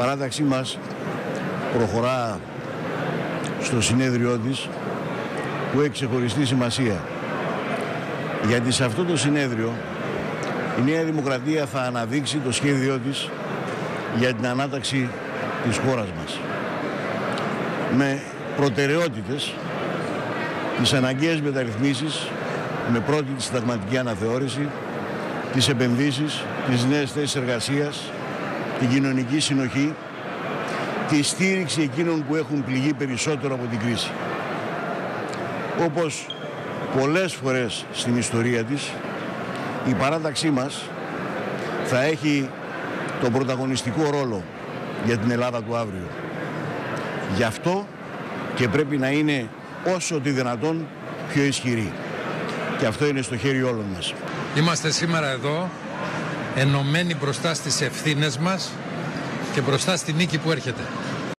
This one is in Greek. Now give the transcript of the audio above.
παράταξή μας προχωρά στο συνέδριό της που έχει ξεχωριστή σημασία. Γιατί σε αυτό το συνέδριο η Νέα Δημοκρατία θα αναδείξει το σχέδιό της για την ανάταξη της χώρας μας. Με προτεραιότητες τις αναγκαίες μεταρρυθμίσεις με πρώτη τη συνταγματική αναθεώρηση, τις επενδύσεις, τις νέες θέσεις εργασίας, την κοινωνική συνοχή, τη στήριξη εκείνων που έχουν πληγεί περισσότερο από την κρίση. Όπως πολλές φορές στην ιστορία της, η παράταξή μας θα έχει τον πρωταγωνιστικό ρόλο για την Ελλάδα του αύριο. Γι' αυτό και πρέπει να είναι όσο τη δυνατόν πιο ισχυρή. Και αυτό είναι στο χέρι όλων μας. Είμαστε σήμερα εδώ ενωμένοι μπροστά στις ευθύνες μας και μπροστά στη νίκη που έρχεται.